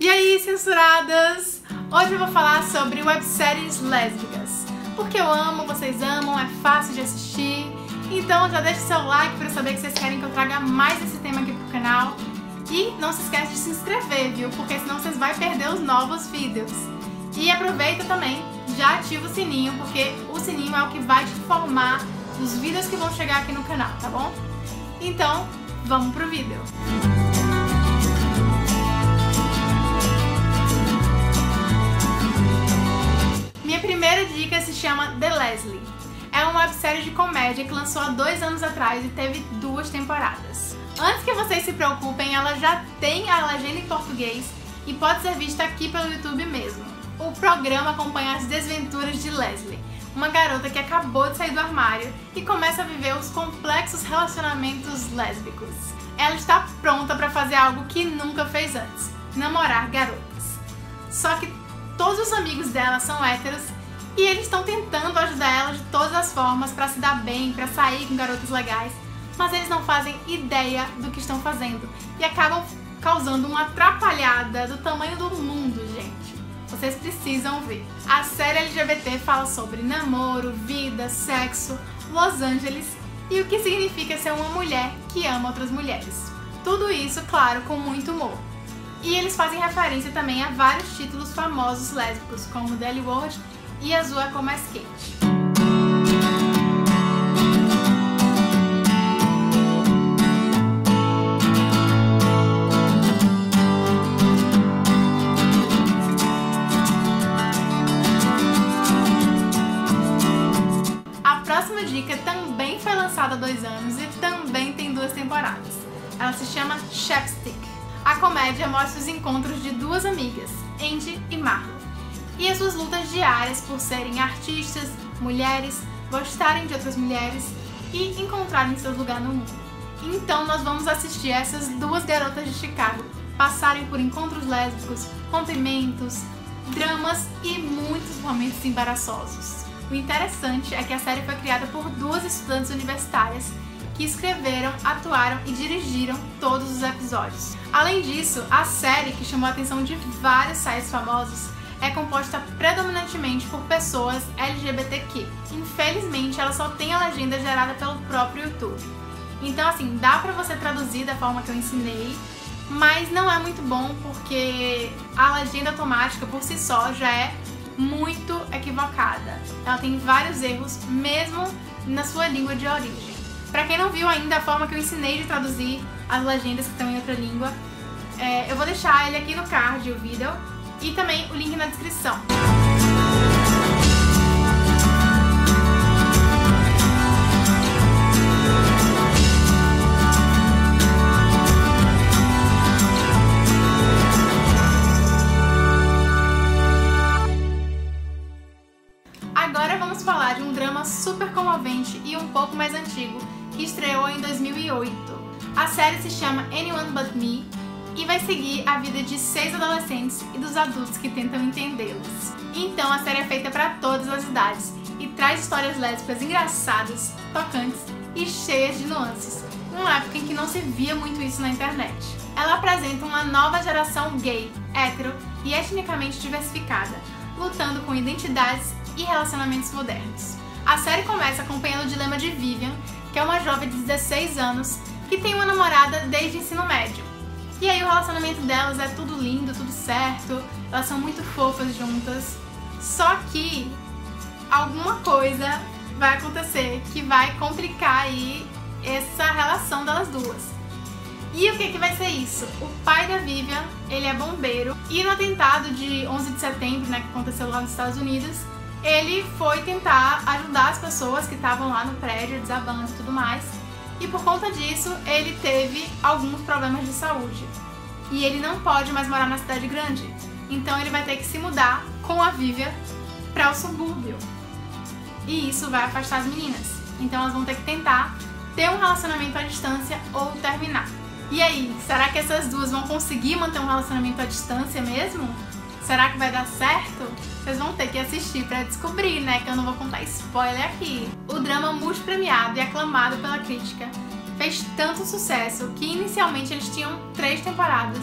E aí, censuradas? Hoje eu vou falar sobre webséries lésbicas. Porque eu amo, vocês amam, é fácil de assistir. Então já deixa seu like para saber que vocês querem que eu traga mais esse tema aqui pro canal. E não se esquece de se inscrever, viu? Porque senão vocês vão perder os novos vídeos. E aproveita também, já ativa o sininho, porque o sininho é o que vai te informar dos vídeos que vão chegar aqui no canal, tá bom? Então, vamos pro vídeo. Minha primeira dica se chama The Leslie. É uma websérie de comédia que lançou há dois anos atrás e teve duas temporadas. Antes que vocês se preocupem, ela já tem a legenda em português e pode ser vista aqui pelo YouTube mesmo. O programa acompanha as desventuras de Leslie, uma garota que acabou de sair do armário e começa a viver os complexos relacionamentos lésbicos. Ela está pronta para fazer algo que nunca fez antes: namorar garotas. Só que todos os amigos dela são héteros e eles estão tentando ajudar ela de todas as formas para se dar bem, para sair com garotas legais, mas eles não fazem ideia do que estão fazendo e acabam causando uma atrapalhada do tamanho do mundo, gente. Vocês precisam ver. A série LGBT fala sobre namoro, vida, sexo, Los Angeles e o que significa ser uma mulher que ama outras mulheres. Tudo isso, claro, com muito humor. E eles fazem referência também a vários títulos famosos lésbicos, como Deli World e Azul é como é. A próxima dica também foi lançada há dois anos e também tem duas temporadas. Ela se chama Chapstick. A comédia mostra os encontros de duas amigas, Andy e Marlo, e as suas lutas diárias por serem artistas, mulheres, gostarem de outras mulheres e encontrarem seu lugar no mundo. Então nós vamos assistir essas duas garotas de Chicago passarem por encontros lésbicos, rompimentos, dramas e muitos momentos embaraçosos. O interessante é que a série foi criada por duas estudantes universitárias que escreveram, atuaram e dirigiram todos os episódios. Além disso, a série, que chamou a atenção de vários sites famosos, é composta predominantemente por pessoas LGBTQ. Infelizmente, ela só tem a legenda gerada pelo próprio YouTube. Então, assim, dá pra você traduzir da forma que eu ensinei, mas não é muito bom porque a legenda automática por si só já é muito equivocada. Ela tem vários erros, mesmo na sua língua de origem. Para quem não viu ainda a forma que eu ensinei de traduzir as legendas que estão em outra língua, é, eu vou deixar ele aqui no card, o vídeo, e também o link na descrição. Agora vamos falar de um drama super comovente e um pouco mais antigo que estreou em 2008. A série se chama Anyone But Me e vai seguir a vida de seis adolescentes e dos adultos que tentam entendê-los. Então a série é feita para todas as idades e traz histórias lésbicas engraçadas, tocantes e cheias de nuances, numa época em que não se via muito isso na internet. Ela apresenta uma nova geração gay, hétero e etnicamente diversificada, lutando com identidades e relacionamentos modernos. A série começa acompanhando o dilema de Vivian, que é uma jovem de 16 anos que tem uma namorada desde o ensino médio. E aí o relacionamento delas é tudo lindo, tudo certo, elas são muito fofas juntas. Só que alguma coisa vai acontecer que vai complicar aí essa relação delas duas. E o que, que vai ser isso? O pai da Vivian, ele é bombeiro, e no atentado de 11 de setembro, né, que aconteceu lá nos Estados Unidos, ele foi tentar ajudar as pessoas que estavam lá no prédio, desabando e tudo mais. E por conta disso, ele teve alguns problemas de saúde. E ele não pode mais morar na cidade grande. Então ele vai ter que se mudar com a Vivian para o subúrbio. E isso vai afastar as meninas. Então elas vão ter que tentar ter um relacionamento à distância ou terminar. E aí, será que essas duas vão conseguir manter um relacionamento à distância mesmo? Será que vai dar certo? Vocês vão ter que assistir para descobrir, né? Que eu não vou contar spoiler aqui. O drama multipremiado e aclamado pela crítica fez tanto sucesso que inicialmente eles tinham três temporadas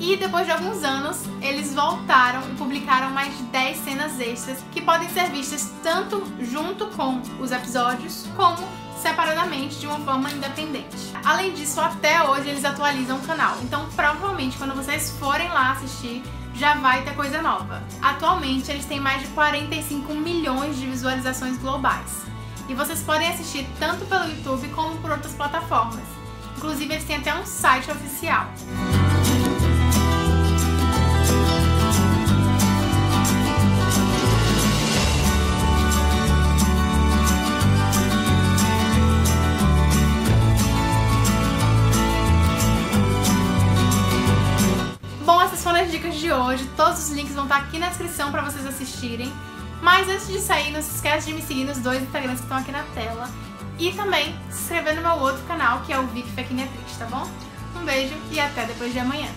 E depois de alguns anos, eles voltaram e publicaram mais de 10 cenas extras que podem ser vistas tanto junto com os episódios como separadamente de uma forma independente. Além disso, até hoje eles atualizam o canal, então provavelmente quando vocês forem lá assistir, já vai ter coisa nova. Atualmente eles têm mais de 45 milhões de visualizações globais. E vocês podem assistir tanto pelo YouTube como por outras plataformas. Inclusive eles têm até um site oficial. Dicas de hoje, todos os links vão estar aqui na descrição para vocês assistirem. Mas antes de sair, não se esquece de me seguir nos dois Instagrams que estão aqui na tela. E também se inscrever no meu outro canal, que é o Vic Fequinha Triste, tá bom? Um beijo e até depois de amanhã.